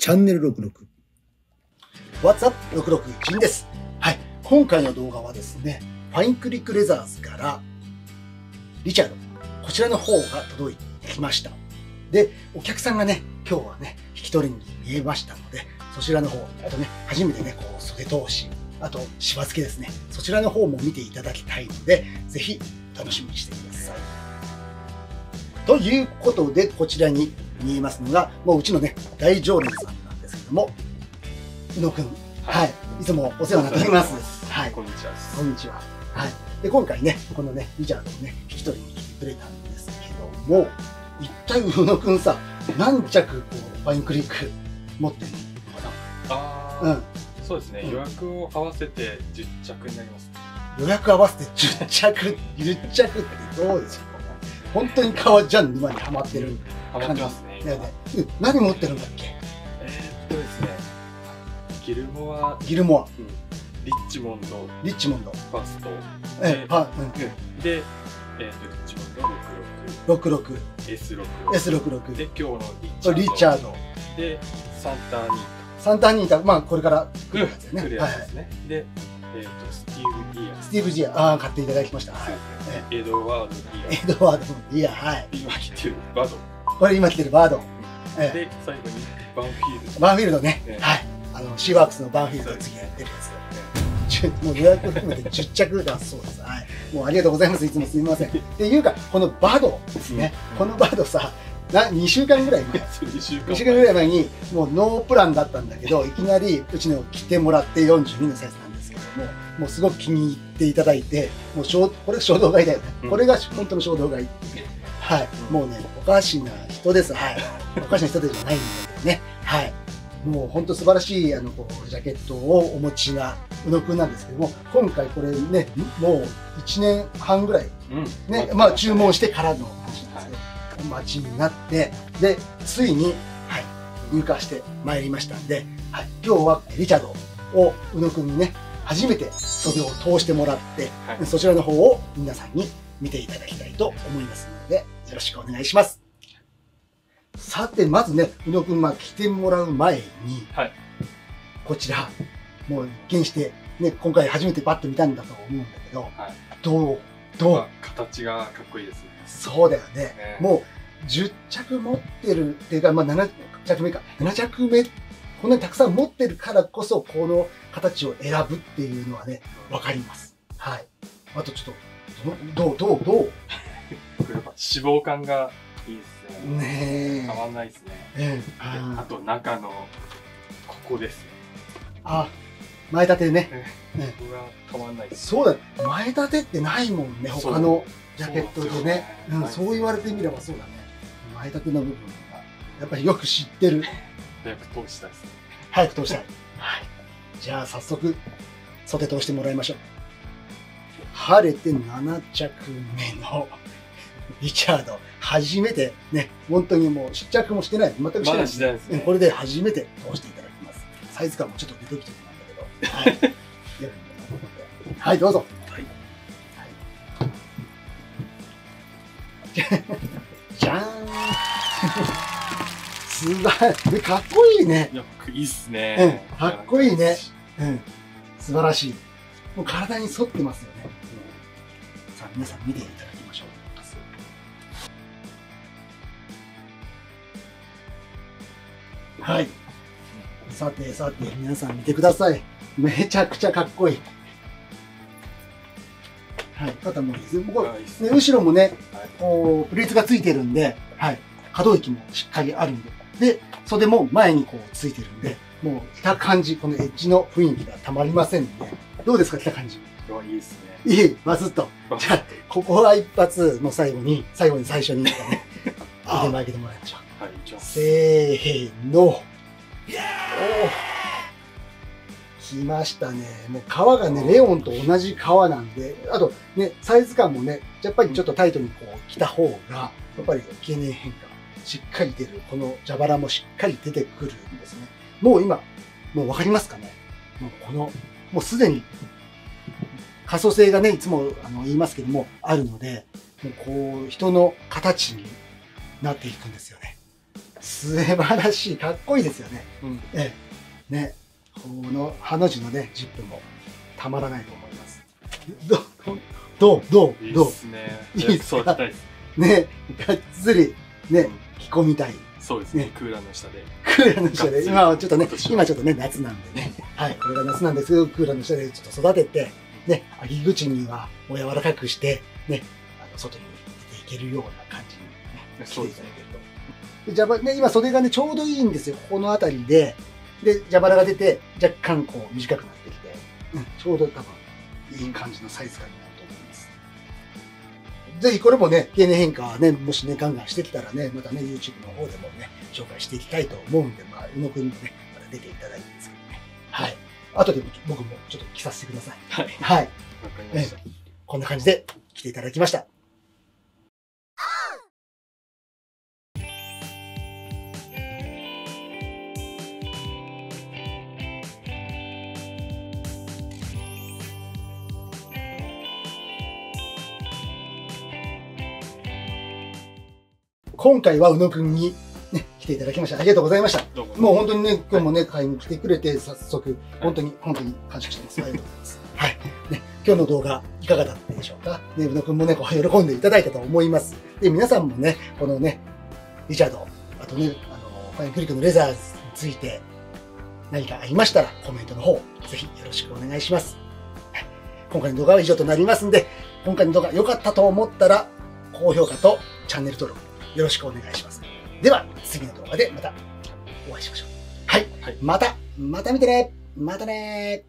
チャンネル66。What's up? 66金です。はい。今回の動画はですね、ファインクリークレザーズから、リチャード、こちらの方が届いてきました。で、お客さんがね、今日はね、引き取りに見えましたので、そちらの方、あとね、初めてね、こう、袖通し、あと、シワ付けですね、そちらの方も見ていただきたいので、ぜひ、楽しみにしてください。ということで、こちらに見えますのが、もううちのね、大常連さんなんですけども、宇野くん、はい、いつもお世話になっております。はい、こんにちは。こんにちは。はい。で、今回ね、このね、リチャードをね、引き取りに来てくれたんですけども、一体宇野くんさ、何着こう、ファインクリック持ってるのかああ、なうん。そうですね、うん予約を合わせて10着になります。予約合わせて10着、10着ってどうですか本当に革ジャン沼にはまってる。ハマってますね。だよね。うん。何持ってるんだっけ？えーっとですね、ギルモア、ギルモア、リッチモンド、リッチモンド、ファースト、え、パ、うん、で、えーっと、リッチモンド66、66、S6、S66、で、今日のリッチャード、リチャード、で、サンタニーサンタアニータ、まあこれから来タ、るやつね。来るはいはい。やつですね。で、えーっと、スティーブ・ディア。スティーブ・ジア、ああ、買っていただきました。はい。エドワード・ディエドワード・ディア、はい。ア、今来てる。バド、これ今来てるバード。えで、最後にバンフィールド。バンフィールドね。ええはい。あの、シーワークスのバンフィールド次やってるやつ。もう予約含めて10着だそうです。はい。もうありがとうございます。いつもすみません。っていうか、このバドですね。このバドさ、な2週間ぐらい前。2週間2週間ぐらい前に、もうノープランだったんだけど、いきなりうちの来てもらって42のサイズなんですけども、もうすごく気に入っていただいて、もう衝これ衝動買いだよね。うんこれが本当の衝動買い。はい。もうね、おかしな人です。はい。おかしな人でじゃないんだけどね。はい。もう本当素晴らしい、あの、こう、ジャケットをお持ちな宇野くんなんですけども、今回これね、もう1年半ぐらいうんね、まあ注文してからの話なんですけど、お待ちになって、で、ついに、はい、入荷してまいりましたんで、はい、今日はリチャードを宇野くんにね、初めて袖を通してもらって、はいそちらの方を皆さんに見ていただきたいと思いますので、よろしくお願いします。さて、まずね、宇野くん、まあ、来てもらう前に、はいこちら、もう一見して、ね、今回初めてパッと見たんだと思うんだけど、はいどうどう、まあ形がかっこいいですね。そうだよね。ねもう10着持ってるっていうか、まあ、7着目か。7着目、こんなにたくさん持ってるからこそ、この形を選ぶっていうのはね、わかります。はい。あとちょっと、どう、どう、どう、脂肪感がいいですうね。ねたまんないですね。え。ええでああと中のここですね。あ、前立てね。ここがたまんないです。そうだ、前立てってないもんね、他のジャケットでね。うん、そうなんそう言われてみればそうだね。前立ての部分が、やっぱりよく知ってる。早く通したいですね。早く通したい。はい。じゃあ早速、袖通してもらいましょう。晴れて7着目のリチャード。初めてね、本当にもう試着もしてない。全くしてない。ですね。うんこれで初めて通していただきます。サイズ感もちょっと出てきてるんだけど。はい。はい、どうぞ。はい。じゃーん。すごい。かっこい。い。ね。い。い。っすね。うんかっこい。い。ねうん。素晴らしい。もう体に沿ってますよね。皆さん見ていただきましょう。はい。さて、さて、皆さん見てください。めちゃくちゃかっこいい。はい。肩もいいですね。こあいいっすね後ろもね、はいこう、プレーツがついてるんで、はい。可動域もしっかりあるんで。で、袖も前にこうついてるんで、もう着た感じ、このエッジの雰囲気がたまりませんね。どうですか、着た感じ？いやいいっすね。いい、バズッと。じゃあ、ここは一発の最後に、最後に最初に、ね、腕前上げてもらいましょう。はい、じゃあ。せーの。おー来ましたね。もう皮がね、レオンと同じ皮なんで、あとね、サイズ感もね、やっぱりちょっとタイトにこう着た方が、やっぱり経年変化、しっかり出る、この蛇腹もしっかり出てくるんですね。もう今、もうわかりますかね？もうこの、もうすでに、可塑性がね、いつもあの言いますけども、あるので、もうこう、人の形になっていくんですよね。素晴らしい。かっこいいですよね。うん。ええ。ね。この、ハの字のね、ジップもたまらないと思います。どう、どう、どいう？いどうっすね。いいっすかそうしたいです。ね、がっつり、ねうん、着込みたい。そうですねね。クーラーの下で。クーラーの下で、今はちょっとね今ちょっとね、夏なんでね。はい。これが夏なんですけど、クーラーの下でちょっと育てて、ね、秋口にはもう柔らかくして、ね、あの、外に出ていけるような感じにね、来ていただけると。でジャバね、今袖がね、ちょうどいいんですよ。ここの辺りで。で、蛇腹が出て、若干こう短くなってきて、うん、ちょうど多分、いい感じのサイズ感になると思います。ぜひこれもね、経年変化はね、もしね、ガンガンしてきたらね、またね、YouTube の方でもね、紹介していきたいと思うんで、まあ、宇野くんにね、また出ていただいてですけど。後で僕もちょっと着させてください。はい。はい。わかりました。こんな感じで来ていただきました。今回は宇野くんにね、来ていただきました。ありがとうございました。どうも。もう本当にね、今日もね、買いに来てくれて、早速、本当に、本当に感謝してます。ありがとうございます。はい。ね、今日の動画、いかがだったでしょうか？ね、宇野くんもね、こう喜んでいただいたと思います。で、皆さんもね、このね、リチャード、あとね、あの、ファインクリックのレザーズについて、何かありましたら、コメントの方、ぜひよろしくお願いします。はい今回の動画は以上となりますんで、今回の動画良かったと思ったら、高評価とチャンネル登録、よろしくお願いします。では、次の動画でまたお会いしましょう。はい。はいまた、また見てねまたね